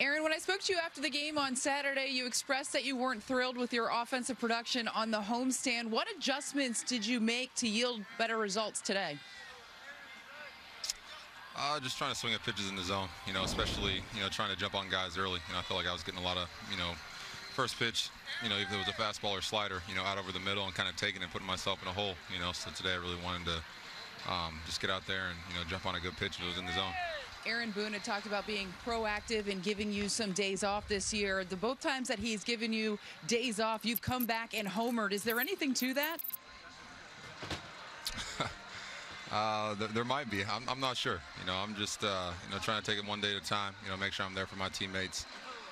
Aaron, when I spoke to you after the game on Saturday, you expressed that you weren't thrilled with your offensive production on the homestand. What adjustments did you make to yield better results today? Uh, just trying to swing at pitches in the zone, you know, especially, you know, trying to jump on guys early. You know, I felt like I was getting a lot of, you know, first pitch, you know, even if it was a fastball or slider, you know, out over the middle and kind of taking and putting myself in a hole, you know. So today I really wanted to um, just get out there and, you know, jump on a good pitch that was in the zone. Aaron Boone had talked about being proactive and giving you some days off this year. The both times that he's given you days off, you've come back and homered. Is there anything to that? uh, th there might be. I'm, I'm, not sure. You know, I'm just uh, you know trying to take it one day at a time. You know, make sure I'm there for my teammates.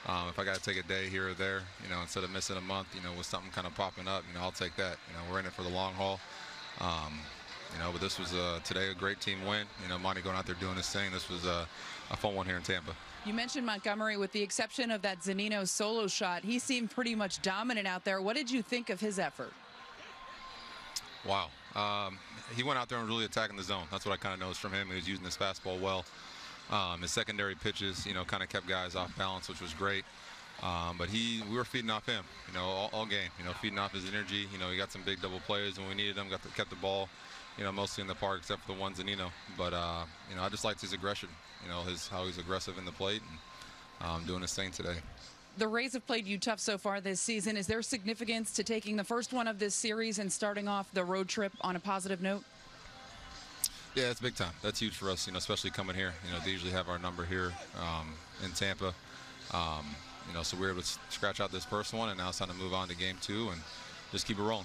Um, if I got to take a day here or there, you know, instead of missing a month, you know, with something kind of popping up, you know, I'll take that. You know, we're in it for the long haul. Um, you know, but this was uh, today a great team win. You know, Monty going out there doing his thing. This was uh, a fun one here in Tampa. You mentioned Montgomery with the exception of that Zunino solo shot. He seemed pretty much dominant out there. What did you think of his effort? Wow. Um, he went out there and really attacking the zone. That's what I kind of noticed from him. He was using his fastball well. Um, his secondary pitches, you know, kind of kept guys off balance, which was great. Um, but he, we were feeding off him, you know, all, all, game. You know, feeding off his energy. You know, he got some big double plays when we needed them. Got the, kept the ball you know, mostly in the park except for the ones Zunino. But, uh, you know, I just liked his aggression, you know, his how he's aggressive in the plate and um, doing his thing today. The Rays have played you tough so far this season. Is there significance to taking the first one of this series and starting off the road trip on a positive note? Yeah, it's big time. That's huge for us, you know, especially coming here. You know, they usually have our number here um, in Tampa. Um, you know, so we are able to scratch out this first one, and now it's time to move on to game two and just keep it rolling.